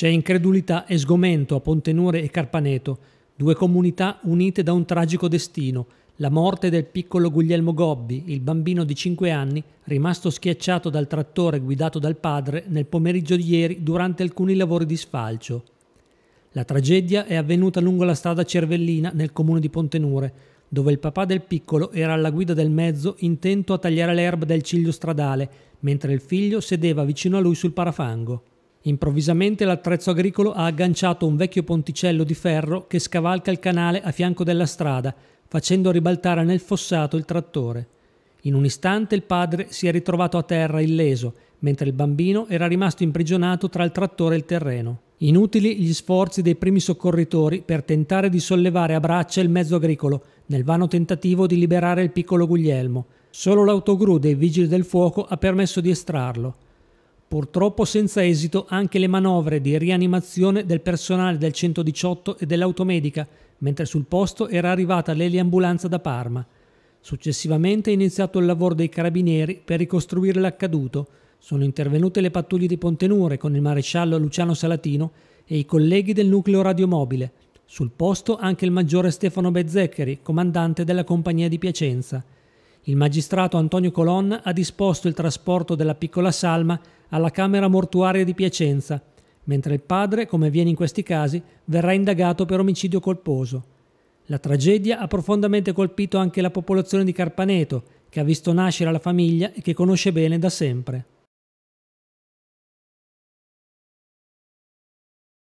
C'è incredulità e sgomento a Pontenure e Carpaneto, due comunità unite da un tragico destino, la morte del piccolo Guglielmo Gobbi, il bambino di 5 anni, rimasto schiacciato dal trattore guidato dal padre nel pomeriggio di ieri durante alcuni lavori di sfalcio. La tragedia è avvenuta lungo la strada Cervellina nel comune di Pontenure, dove il papà del piccolo era alla guida del mezzo intento a tagliare l'erba del ciglio stradale, mentre il figlio sedeva vicino a lui sul parafango. Improvvisamente l'attrezzo agricolo ha agganciato un vecchio ponticello di ferro che scavalca il canale a fianco della strada, facendo ribaltare nel fossato il trattore. In un istante il padre si è ritrovato a terra illeso, mentre il bambino era rimasto imprigionato tra il trattore e il terreno. Inutili gli sforzi dei primi soccorritori per tentare di sollevare a braccia il mezzo agricolo, nel vano tentativo di liberare il piccolo Guglielmo. Solo l'autogru dei vigili del fuoco ha permesso di estrarlo. Purtroppo senza esito anche le manovre di rianimazione del personale del 118 e dell'automedica mentre sul posto era arrivata l'eliambulanza da Parma. Successivamente è iniziato il lavoro dei carabinieri per ricostruire l'accaduto. Sono intervenute le pattuglie di Pontenure con il maresciallo Luciano Salatino e i colleghi del nucleo radiomobile. Sul posto anche il maggiore Stefano Bezzeccheri, comandante della compagnia di Piacenza. Il magistrato Antonio Colonna ha disposto il trasporto della piccola salma alla Camera mortuaria di Piacenza mentre il padre, come avviene in questi casi, verrà indagato per omicidio colposo. La tragedia ha profondamente colpito anche la popolazione di Carpaneto, che ha visto nascere la famiglia e che conosce bene da sempre.